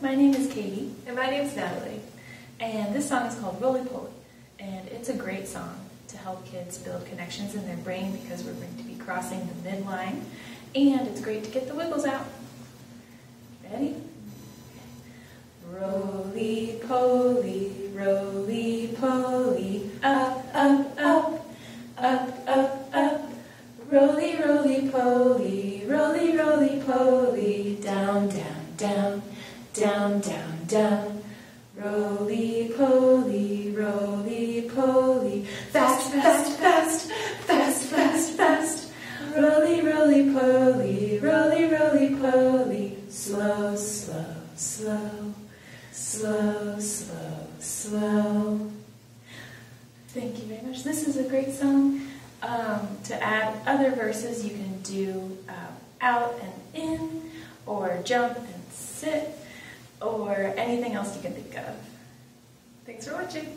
my name is Katie, And my name is Natalie. and this song is called Roly Poly. And it's a great song to help kids build connections in their brain because we're going to be crossing the midline. And it's great to get the wiggles out. Ready? Roly poly, roly poly, up, up, up, up, up, up. Roly, roly poly, roly, roly poly, down, down, down, down, down, down. Roly poly, roly poly, fast, fast, fast, fast, fast, fast. Roly, roly poly, roly, roly poly, slow, slow, slow, slow, slow, slow. Thank you very much. This is a great song. Um, to add other verses, you can do um, out and in, or jump and sit, anything else you can think of. Thanks for watching.